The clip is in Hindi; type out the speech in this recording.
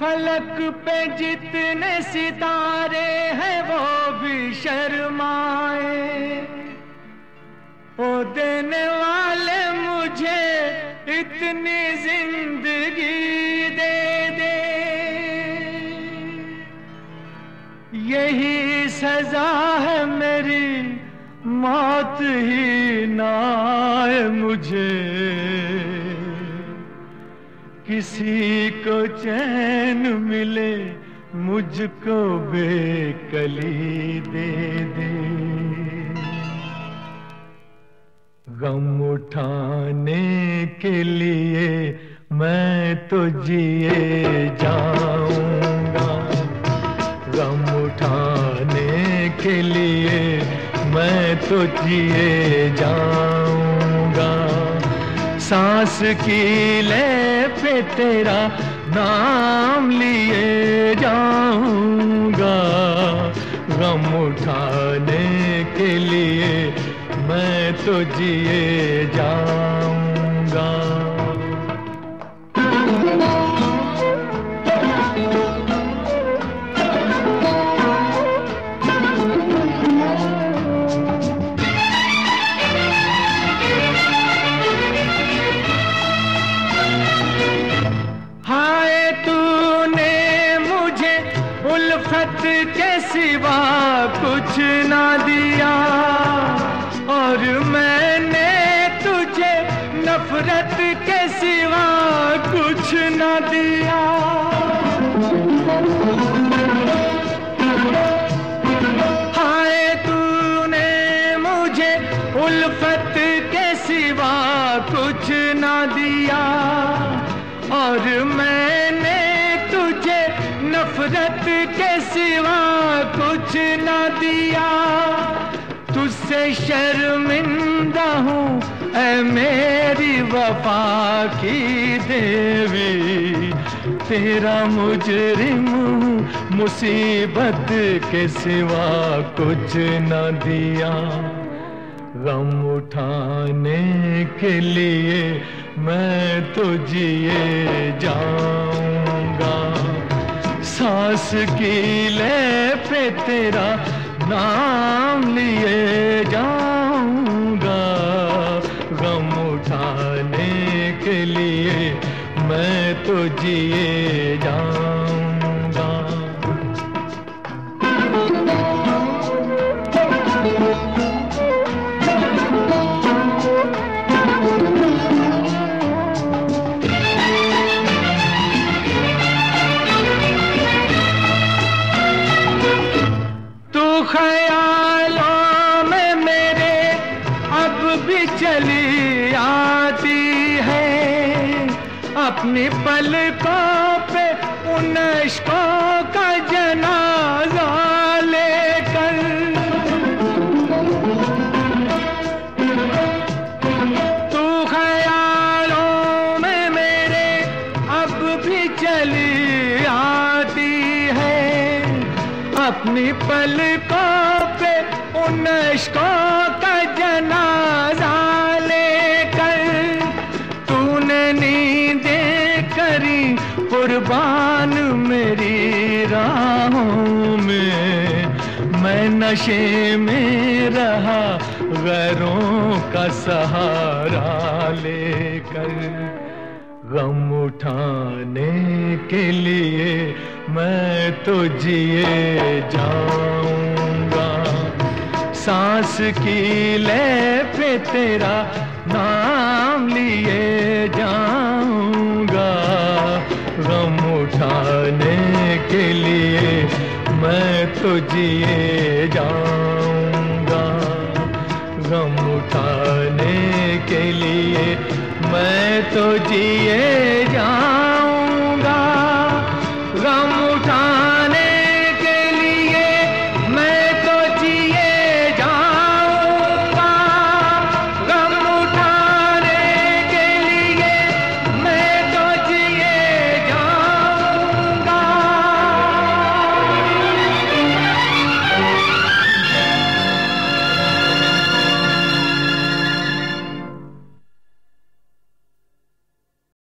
फलक पे जितने सितारे हैं वो भी शर्माए। ओ देने वाले मुझे इतनी ज़िंदगी दे दे। यही सजा है मेरी, मौत ही ना मुझे। किसी को चैन मिले, मुझको बेकली दे दे। गम उठाने के लिए मैं तो जिए जाऊँगा। गम उठाने के लिए मैं तो जिए जाऊँगा। सांस की ले पे तेरा नाम लिए जाऊँगा। गम उठाने के लिए मैं तो जिए जाऊँगा कुछ ना दिया और मैंने तुझे नफरत के सिवा कुछ ना दिया। हाय तूने मुझे उल्फत के सिवा कुछ ना दिया और तुझे नफरत के सिवा कुछ न दिया। तुझसे शर्मिंदा हूँ, ऐ मेरी वफा की देवी। तेरा मुजरिम मुसीबत के सिवा कुछ न दिया। गम उठाने के लिए मैं तो जिए जाऊँगा की ले पे तेरा नाम लिए जाऊँगा। गम उठाने के लिए मैं तो जिए जाऊँगा ख्यालों में मेरे अब भी चली आती है। अपनी पलकों पाप उन का जनाजा अपनी पलकों पे उन इश्कों का जनाजा लेकर तूने नींदे करी कुर्बान मेरी राहों में। मैं नशे में रहा, गैरों का सहारा लेकर गम उठाने के लिए मैं तो जिए जाऊँगा। सांस की ले पे तेरा नाम लिए जाऊँगा। गम उठाने के लिए मैं तो जिए जाऊँगा। गम उठाने के लिए मैं तो जिए जाऊँ